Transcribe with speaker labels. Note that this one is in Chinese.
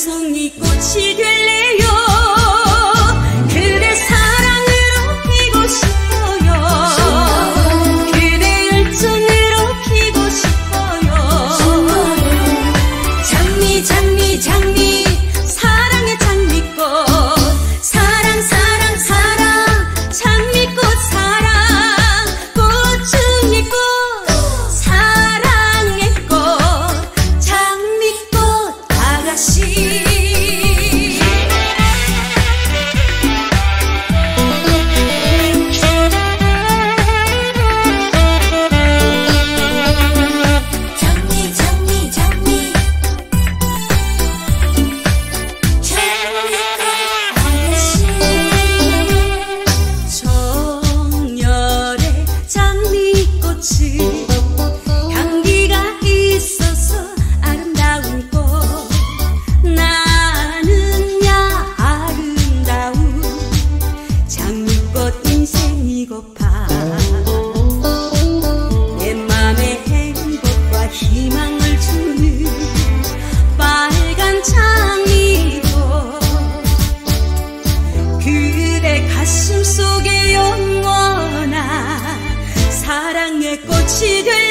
Speaker 1: 送你过七月许个